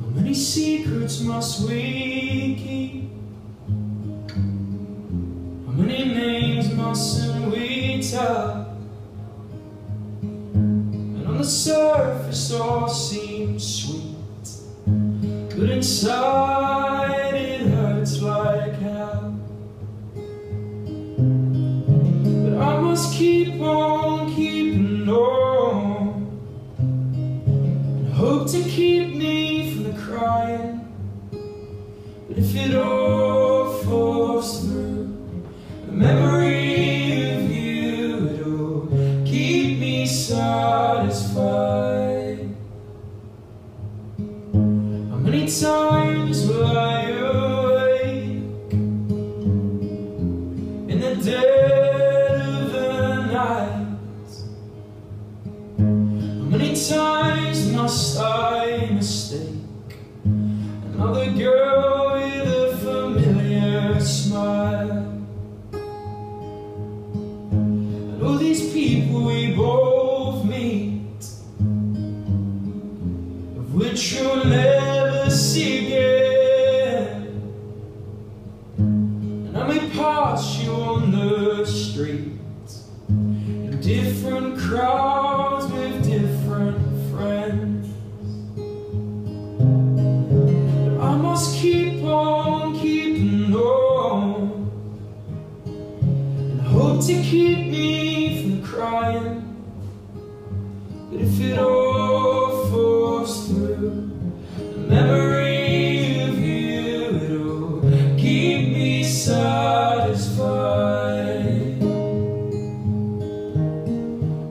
How many secrets must we keep? How many names mustn't we tell? And on the surface all seems sweet But inside keep on keeping on. Hope to keep me from the crying. But if it all falls through The memory of you It'll keep me satisfied. How many times times must I mistake? Another girl with a familiar smile. And all these people we both meet Of which you'll never see again. And I may pass you on the street In different crowds to keep me from crying But if it all falls through The memory of you It'll keep me satisfied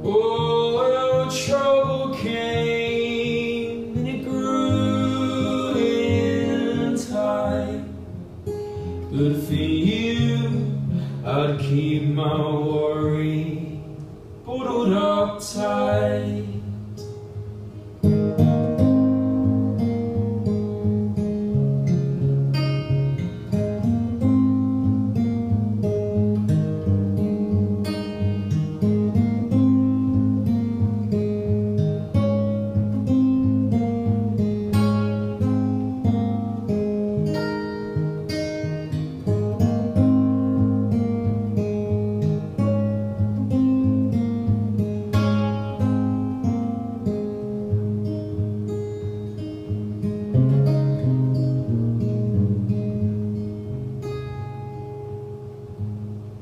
Oh, well, trouble came and it grew in time. But for you, I'd keep my worry bottled up tight.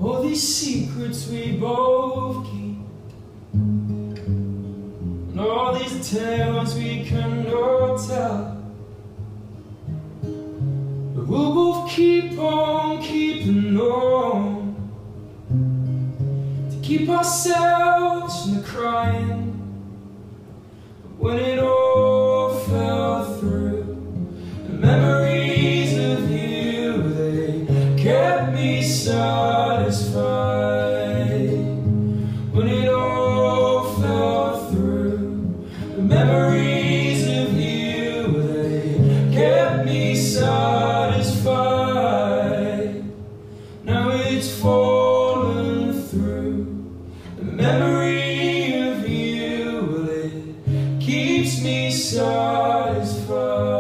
All these secrets we both keep. And all these tales we cannot tell. But we'll both keep on keeping on To keep ourselves from the crying let me satisfied when it all fell through. The memories of you, they kept me satisfied. Now it's fallen through. The memory of you, it keeps me satisfied.